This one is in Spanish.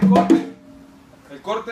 en corte. El corte